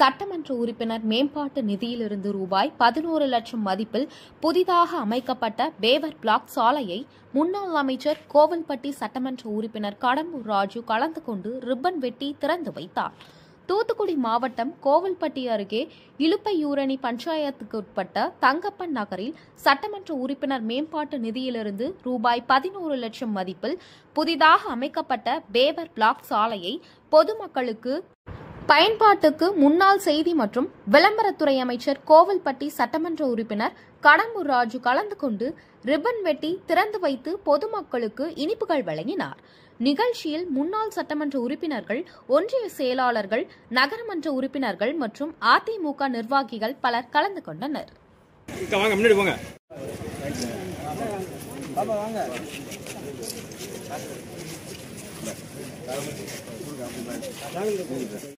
சட்டமன்ற உறுப்பினர் மேம்பாட்டு நிதியிலிருந்து ரூபாய் பதினோரு லட்சம் மதிப்பில் புதிதாக அமைக்கப்பட்ட பேவர் பிளாக் சாலையை முன்னாள் அமைச்சர் கோவில்பட்டி சட்டமன்ற உறுப்பினர் கடம்பூர் ராஜு கலந்து கொண்டு ரிப்பன் வெட்டி திறந்து வைத்தார். தூத்துக்குடி மாவட்டம் கோவில்பட்டி அருகே இலுப்பையூரணி பஞ்சாயத்துக்கு உட்பட்ட தங்கப்பன் நகரில் சட்டமன்ற உறுப்பினர் மேம்பாட்டு நிதியிலிருந்து ரூபாய் பதினோரு லட்சம் மதிப்பில் புதிதாக அமைக்கப்பட்ட பேவர் பிளாக் சாலையை பொதுமக்களுக்கு பயன்பாட்டுக்கு முன்னாள் செய்தி மற்றும் விளம்பரத்துறை அமைச்சர் கோவில்பட்டி சட்டமன்ற உறுப்பினர் கடம்பூர் ராஜு கலந்து கொண்டு ரிப்பன் வெட்டி திறந்து வைத்து பொதுமக்களுக்கு இனிப்புகள் வழங்கினார். நிகழ்ச்சியில் முன்னாள் சட்டமன்ற உறுப்பினர்கள் ஒன்றிய செயலாளர்கள் நகரமன்ற உறுப்பினர்கள் மற்றும் அதிமுக நிர்வாகிகள் பலர் கலந்து கொண்டனர். வாங்க